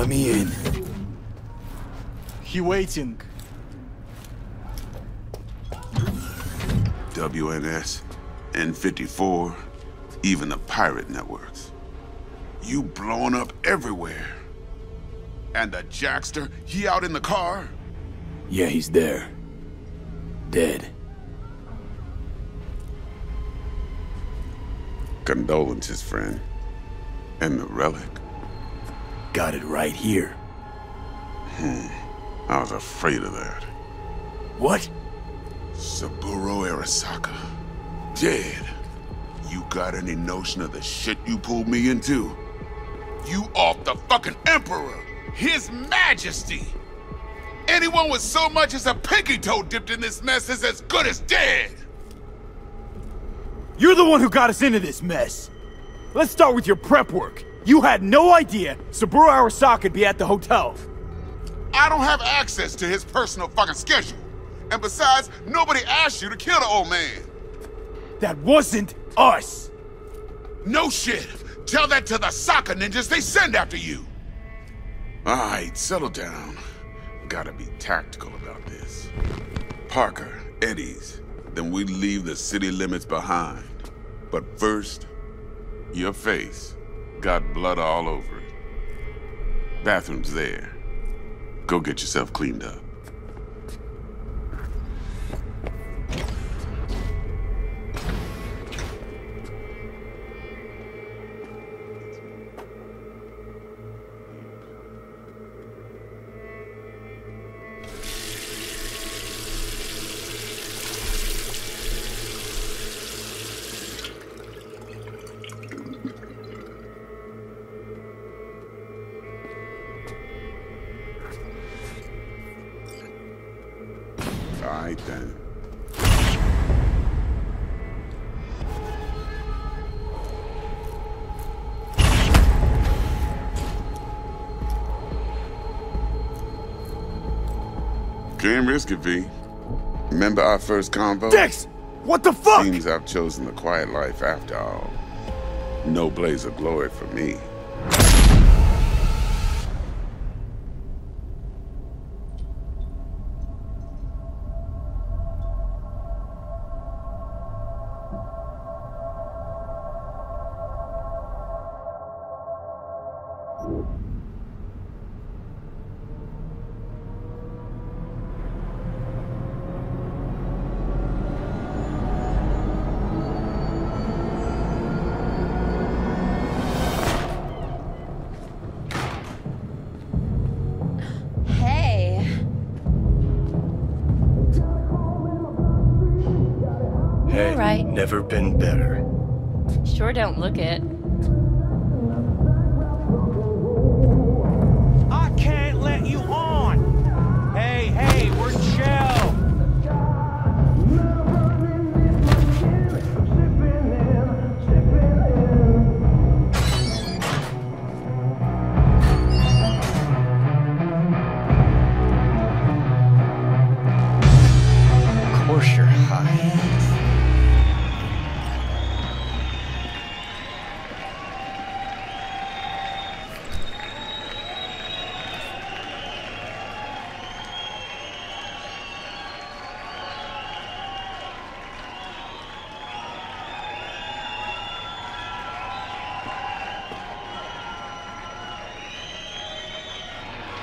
Let me in. He waiting. WNS, N54, even the pirate networks. You blowing up everywhere. And the Jackster, he out in the car? Yeah, he's there. Dead. Condolences, friend. And the relic? Got it right here. Hmm. I was afraid of that. What? Saburo Arasaka. Dead. You got any notion of the shit you pulled me into? You off the fucking Emperor! His Majesty! Anyone with so much as a pinky toe dipped in this mess is as good as dead! You're the one who got us into this mess. Let's start with your prep work. You had no idea Saburo Arasaka would be at the hotel. I don't have access to his personal fucking schedule. And besides, nobody asked you to kill the old man. That wasn't us. No shit. Tell that to the soccer ninjas they send after you. All right, settle down. Gotta be tactical about this. Parker, Eddie's. Then we leave the city limits behind. But first, your face got blood all over it. Bathroom's there. Go get yourself cleaned up. All right then. Can't risk it, V. Remember our first convo? Dex! What the fuck? Seems I've chosen the quiet life after all. No blaze of glory for me. Hey, right. never been better. Sure don't look it.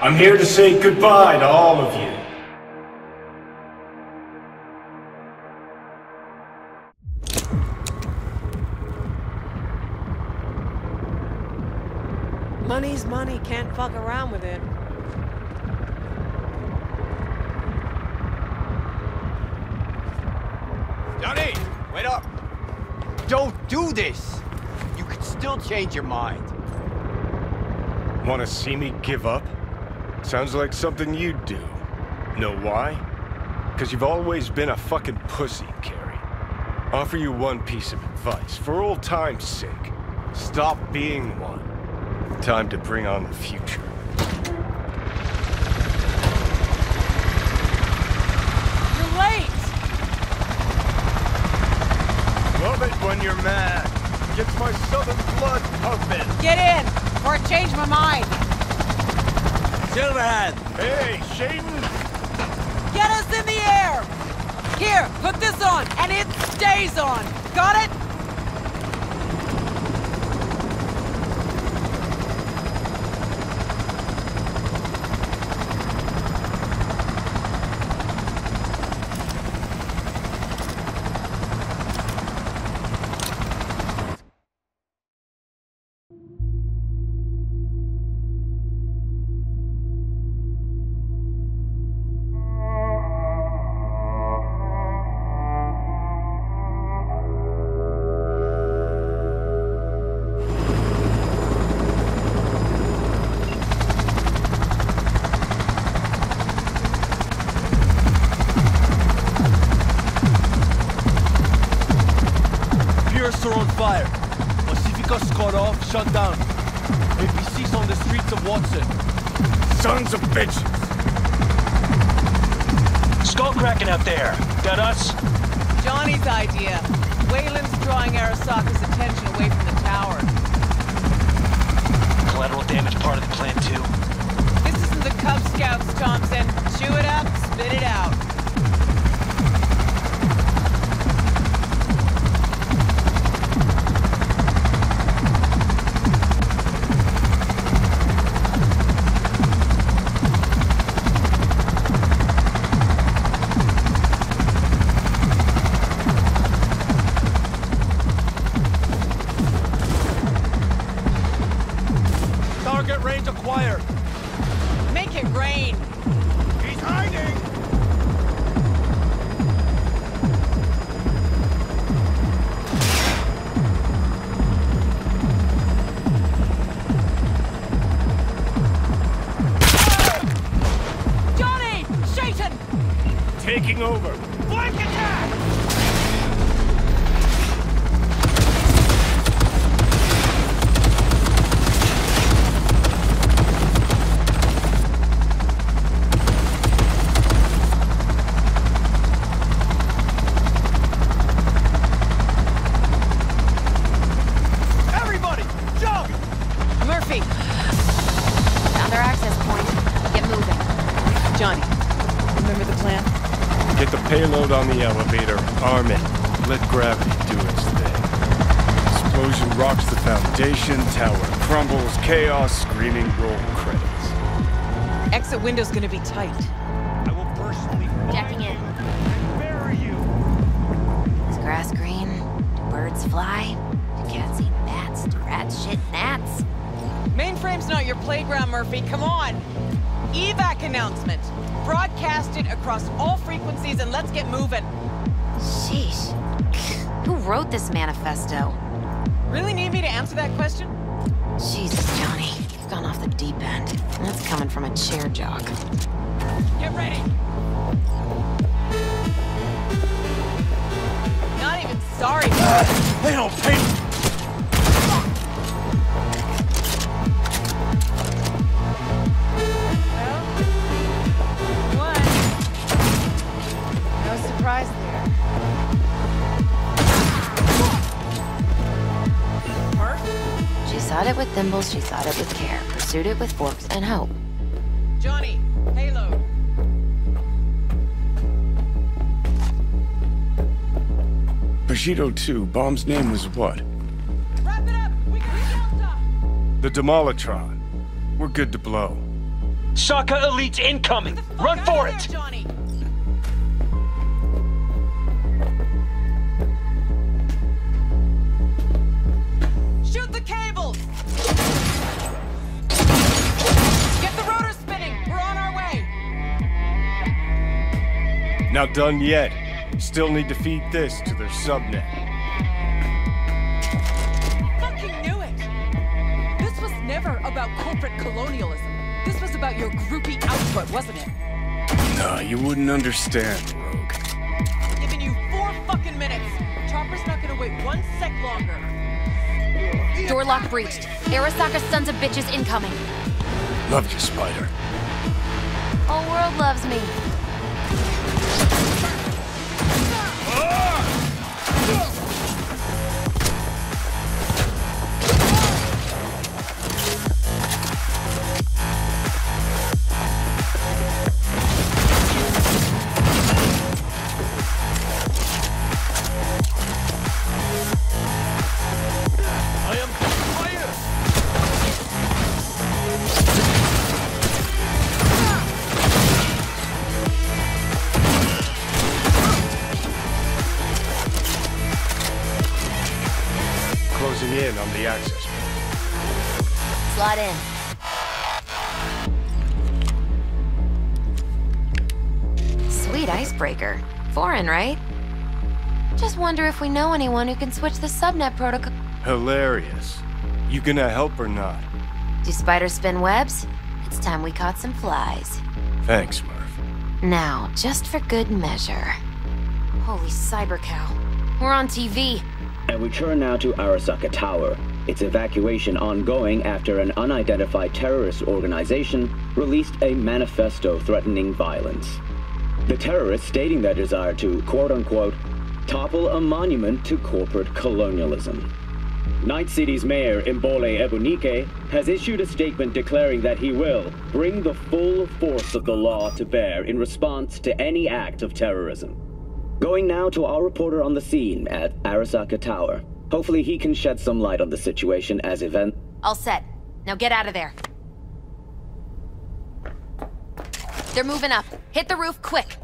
I'm here to say goodbye to all of you. Money's money, can't fuck around with it. Johnny, wait up! Don't do this! You could still change your mind. Want to see me give up? Sounds like something you'd do. Know why? Because you've always been a fucking pussy, Kerry. Offer you one piece of advice, for old time's sake. Stop being one. Time to bring on the future. You're late! Love it when you're mad. Gets my southern blood pumping. Get in, or I change my mind. Silverhand! Hey, Shaden! Get us in the air! Here, put this on, and it stays on! Got it? Window's gonna be tight. I will personally Jacking in. bury you. Is grass green? Do birds fly? Do cats eat bats? Do rats shit gnats? Mainframe's not your playground, Murphy. Come on. Evac announcement. Broadcast it across all frequencies and let's get moving. Sheesh. Who wrote this manifesto? Really need me to answer that question? Jesus, Johnny. You've gone off the deep end. And that's coming from a chair jock. Get ready. Not even sorry. They don't pay sought it with thimbles, she sought it with care, pursued it with forks and hope. Johnny, payload. Bushido 2, Bomb's name was what? Wrap it up. We can reach Delta. The Demolitron. We're good to blow. Sokka Elite's incoming! Run outta for there, it! Johnny. Not done yet. Still need to feed this to their subnet. Fucking knew it. This was never about corporate colonialism. This was about your groupie output, wasn't it? Nah, you wouldn't understand, Rogue. Giving you four fucking minutes. Chopper's not gonna wait one sec longer. Door lock breached. Arasaka sons of bitches incoming. Love you, Spider. Whole world loves me. Me in on the access point. Slot in. Sweet icebreaker. Foreign, right? Just wonder if we know anyone who can switch the subnet protocol. Hilarious. You gonna help or not? Do spiders spin webs? It's time we caught some flies. Thanks, Murph. Now, just for good measure. Holy cyber cow. We're on TV. And we turn now to Arasaka Tower. Its evacuation ongoing after an unidentified terrorist organization released a manifesto threatening violence. The terrorists stating their desire to, quote unquote, topple a monument to corporate colonialism. Night City's mayor, Imbole Ebunike, has issued a statement declaring that he will bring the full force of the law to bear in response to any act of terrorism. Going now to our reporter on the scene at Arasaka Tower. Hopefully he can shed some light on the situation as event... All set. Now get out of there. They're moving up. Hit the roof quick.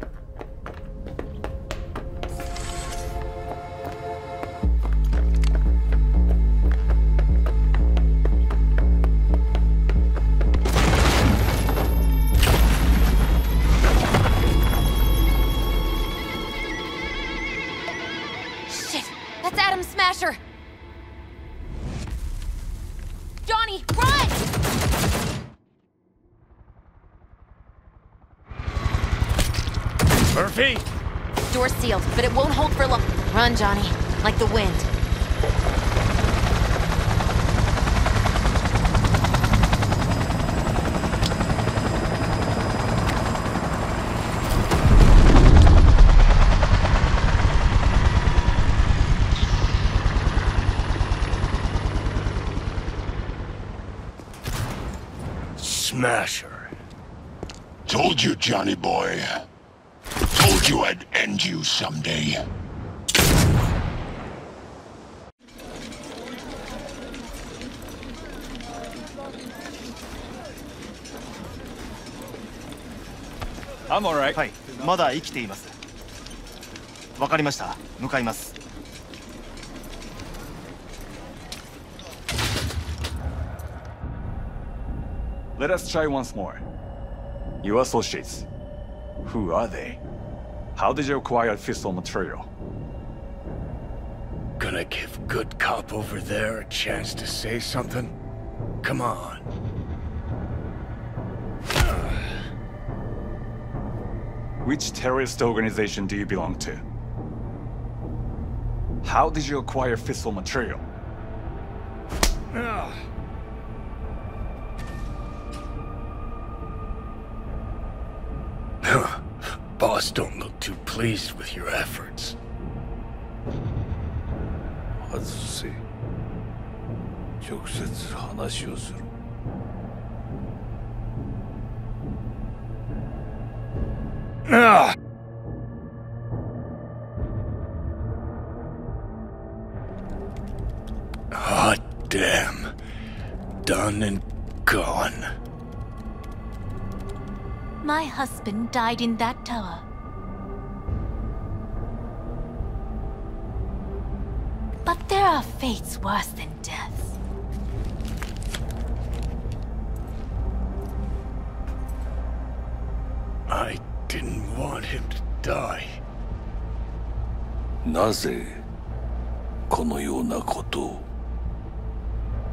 Johnny. Like the wind. Smasher. Told you, Johnny boy. Told you I'd end you someday. I'm alright. はいまだ生きていますわかりました向かいます Let us try once more. Your associates. Who are they? How did you acquire fissile material? Gonna give good cop over there a chance to say something? Come on. Which terrorist organization do you belong to? How did you acquire fissile material? Boss don't look too pleased with your efforts. 外せ直接話をする Ah! Hot damn. Done and gone. My husband died in that tower. But there are fates worse than なぜこのようなことを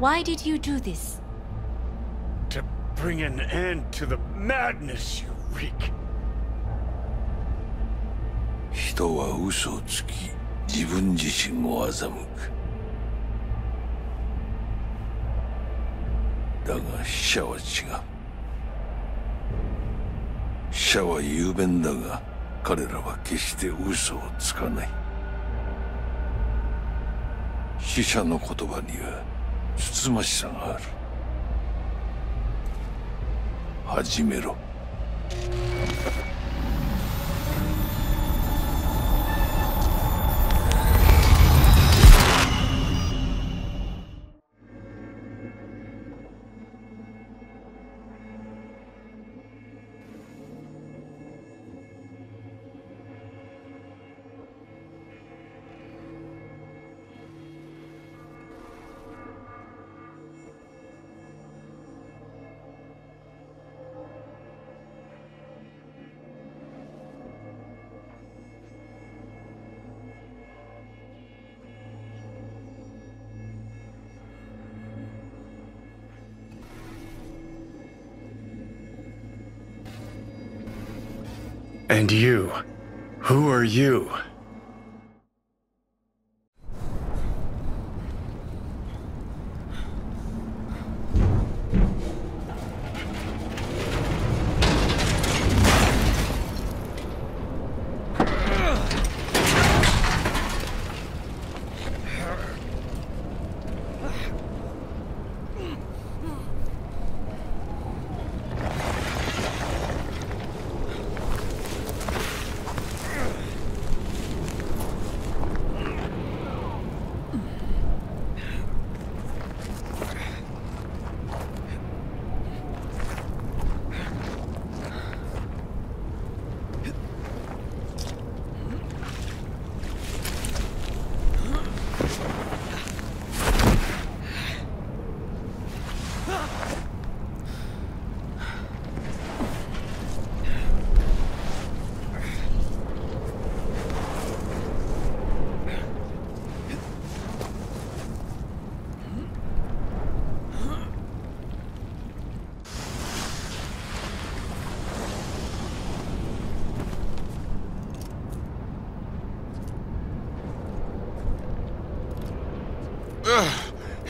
？Why did you do this? To bring an end to the madness you wreak. 人は嘘をつき自分自身を欺くだが死者は違う死者は雄弁だが彼らは決して嘘をつかない死者の言葉にはつつましさがある。始めろ。And you? Who are you?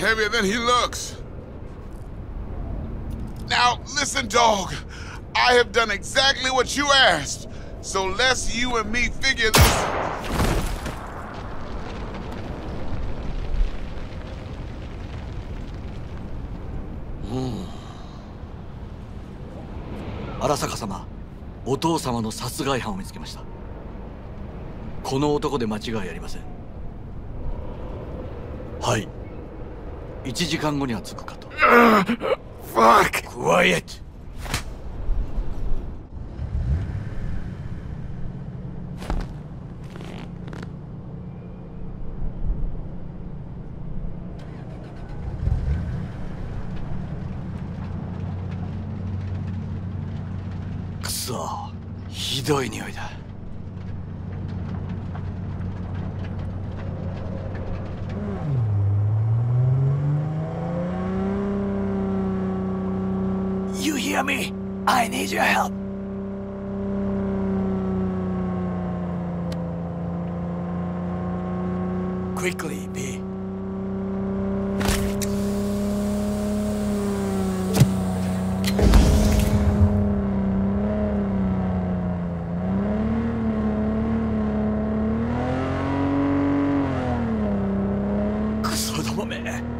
Heavier than he looks. Now, listen, dog. I have done exactly what you asked. So let's you and me figure this. 荒坂様お父様の殺害犯を見つけましたこの男で間違いありませんはい1時間後には着くかと。Fuck! ひどい匂いだ I need your help. Quickly, V. Kuso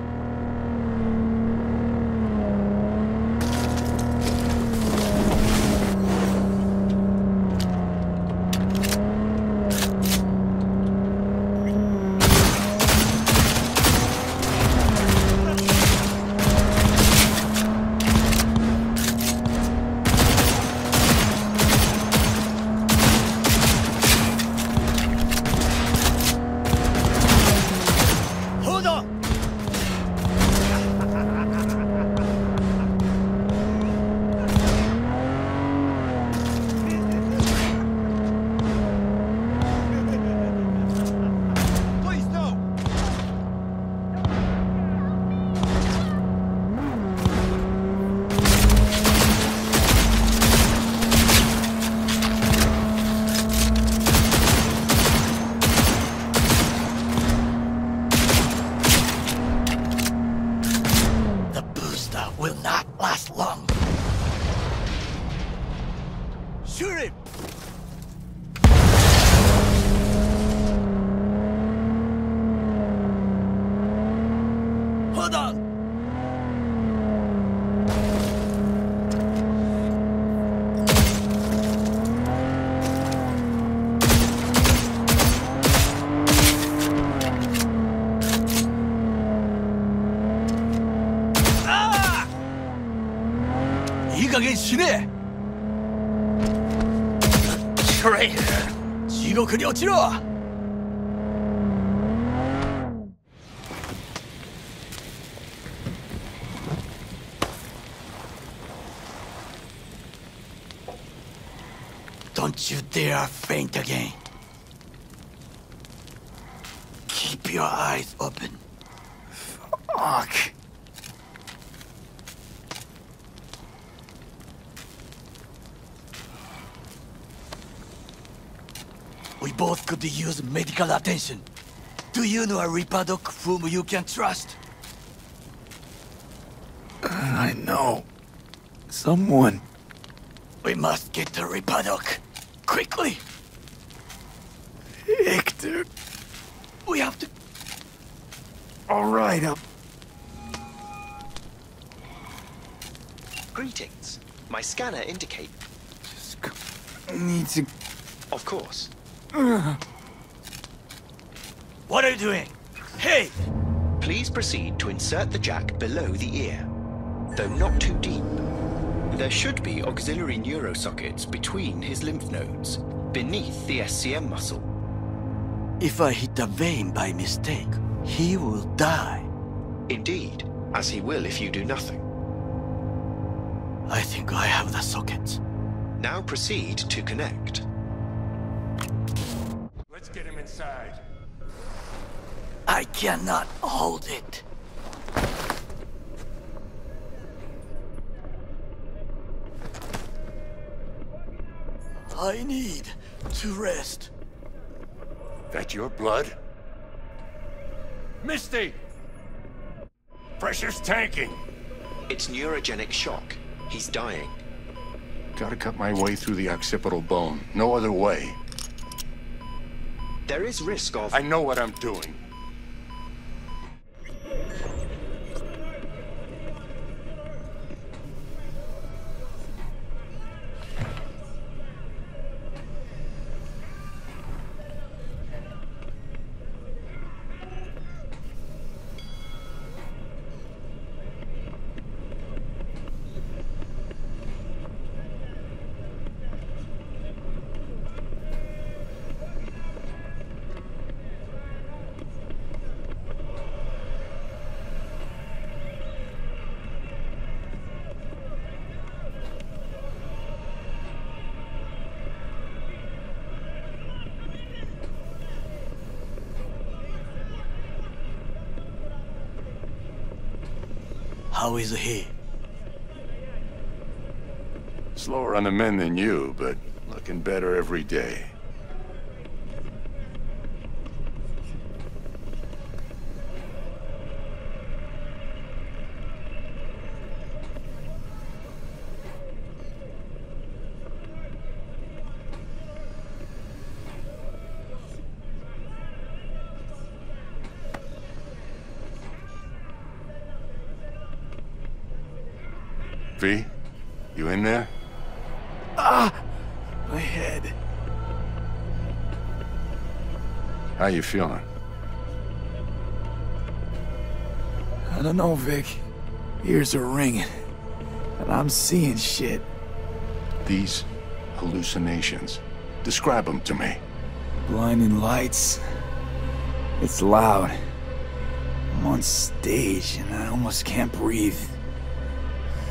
will not しね地獄に落ちろ faint again. Keep your eyes open. Both could use medical attention. Do you know a ripperdoc whom you can trust? I know. Someone. We must get to ripperdoc. Quickly. Viktor. We have to... All right, I'll... Greetings. My scanner indicate... need to... Of course. What are you doing? Hey! Please proceed to insert the jack below the ear, though not too deep. There should be auxiliary neurosockets between his lymph nodes, beneath the SCM muscle. If I hit a vein by mistake, he will die. Indeed, as he will if you do nothing. I think I have the sockets. Now proceed to connect. Let's get him inside. I cannot hold it. I need to rest. That your blood? Misty! Pressure's tanking. It's neurogenic shock. He's dying. Gotta cut my way through the occipital bone. No other way. There is risk of... I know what I'm doing. How is he? Slower on the men than you, but looking better every day. Feeling? I don't know, Vic. Ears are ringing. And I'm seeing shit. These hallucinations. Describe them to me. Blinding lights. It's loud. I'm on stage and I almost can't breathe.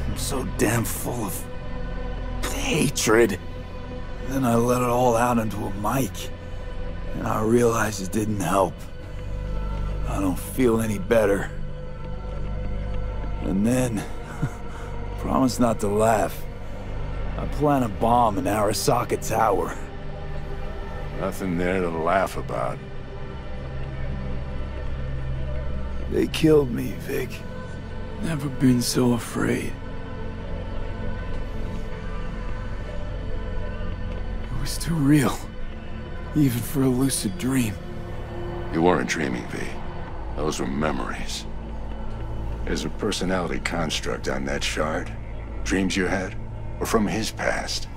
I'm so damn full of hatred. Then I let it all out into a mic. And I realized it didn't help. I don't feel any better. And then, promise not to laugh. I plant a bomb in Arasaka Tower. Nothing there to laugh about. They killed me, Vic. Never been so afraid. It was too real. Even for a lucid dream. You weren't dreaming, V. Those were memories. There's a personality construct on that shard. Dreams you had, were from his past.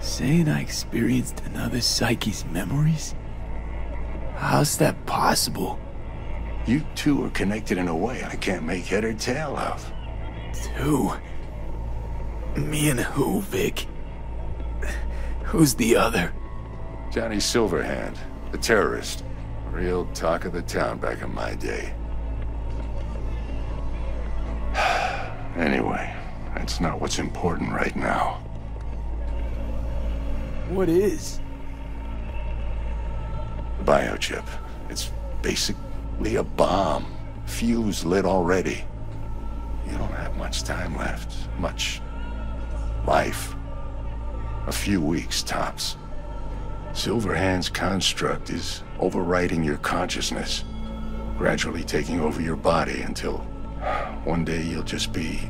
Saying I experienced another psyche's memories? How's that possible? You two are connected in a way I can't make head or tail of. Two? Me and who, Vic? Who's the other? Johnny Silverhand, the terrorist. Real talk of the town back in my day. anyway, that's not what's important right now. What is? The biochip. It's basically a bomb. Fuse lit already. You don't have much time left. Much life. A few weeks, tops. Silverhand's construct is overriding your consciousness, gradually taking over your body until one day you'll just be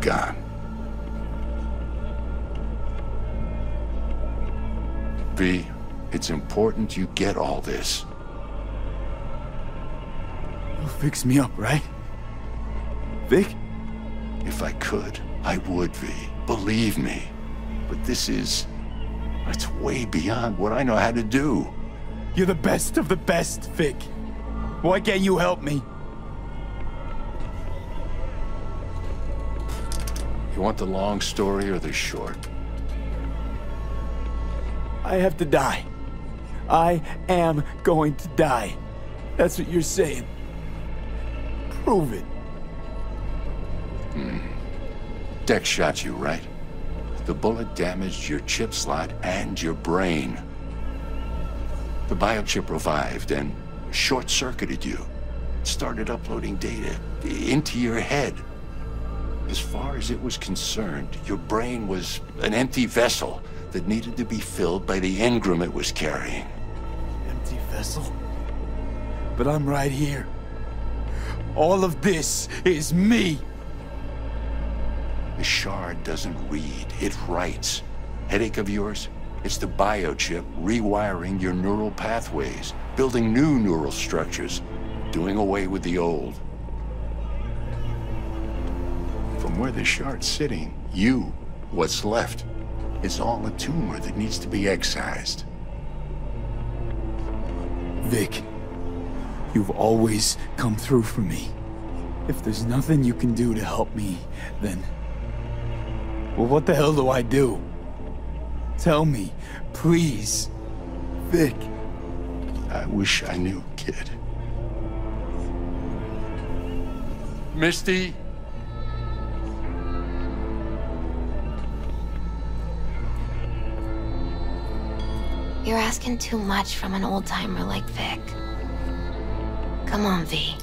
gone. V, it's important you get all this. You'll fix me up, right? Vic? If I could, I would, V. Believe me. But this is... It's way beyond what I know how to do. You're the best of the best, Vic. Why can't you help me? You want the long story or the short? I have to die. I am going to die. That's what you're saying. Prove it. Hmm. Dex shot you, right? The bullet damaged your chip slot and your brain. The biochip revived and short-circuited you. It Started uploading data into your head. As far as it was concerned, your brain was an empty vessel that needed to be filled by the engram it was carrying. Empty vessel? But I'm right here. All of this is me. The shard doesn't read, it writes. Headache of yours? It's the biochip rewiring your neural pathways, building new neural structures, doing away with the old. From where the shard's sitting, you, what's left, is all a tumor that needs to be excised. Vic, you've always come through for me. If there's nothing you can do to help me, then... Well, what the hell do I do? Tell me, please. Vic. I wish I knew, kid. Misty? You're asking too much from an old-timer like Vic. Come on, V.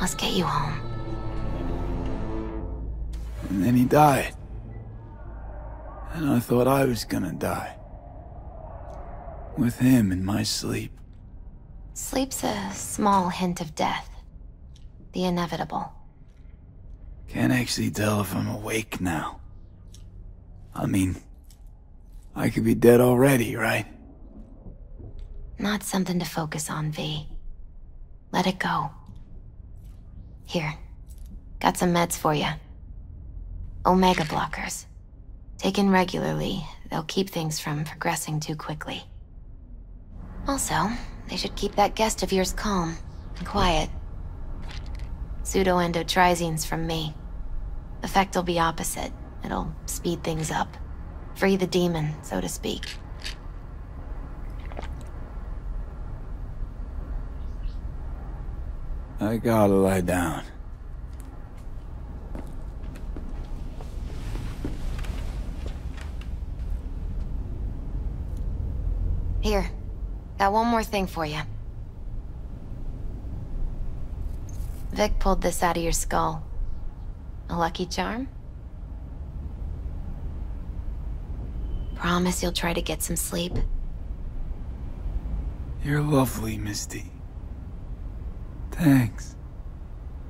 Let's get you home. And then he died. And I thought I was gonna die. With him in my sleep. Sleep's a small hint of death. The inevitable. Can't actually tell if I'm awake now. I mean, I could be dead already, right? Not something to focus on, V. Let it go. Here. Got some meds for you. Omega blockers. Taken regularly, they'll keep things from progressing too quickly. Also, they should keep that guest of yours calm and quiet. Pseudoendotrizine's from me. Effect will be opposite. It'll speed things up. Free the demon, so to speak. I gotta lie down. Here. Got one more thing for you. Vic pulled this out of your skull. A lucky charm? Promise you'll try to get some sleep. You're lovely, Misty. Thanks.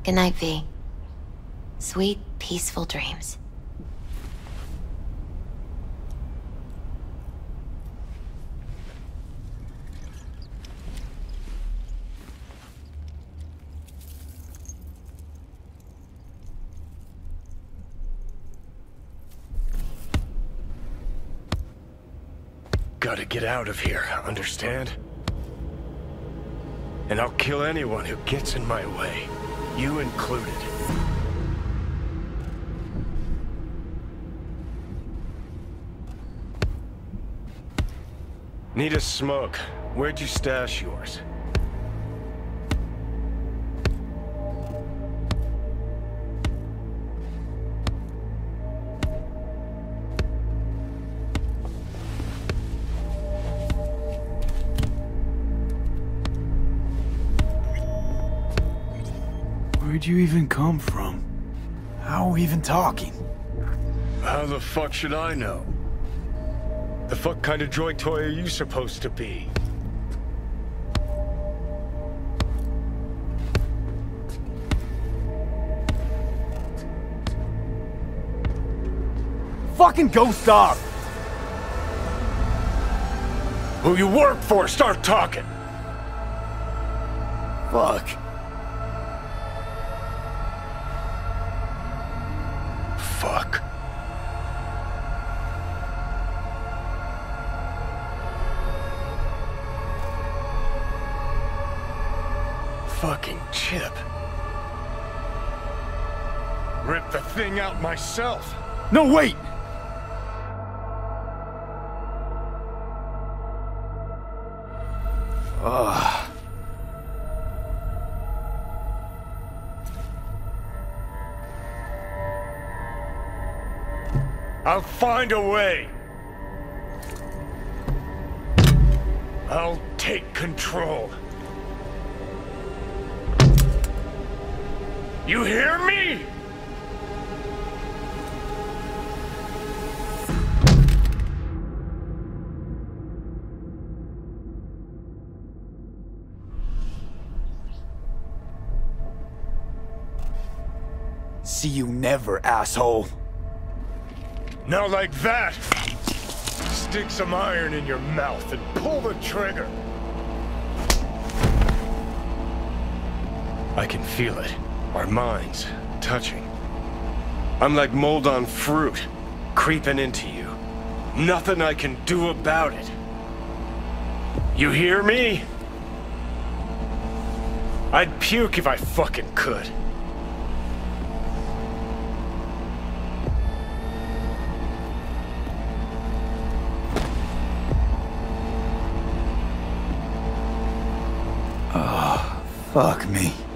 Good night, V. Sweet, peaceful dreams. Gotta get out of here, understand? And I'll kill anyone who gets in my way. You included. Need a smoke. Where'd you stash yours? Where'd you even come from? How are we even talking? How the fuck should I know? The fuck kind of droid toy are you supposed to be? Fucking Ghost Dog! Who you work for, start talking! Fuck. Fuck. Fucking chip. Rip the thing out myself. No, wait! Find a way. I'll take control. You hear me? See you never, asshole. Now like that. Stick some iron in your mouth and pull the trigger. I can feel it. Our minds touching. I'm like mold on fruit, creeping into you. Nothing I can do about it. You hear me? I'd puke if I fucking could. Fuck me.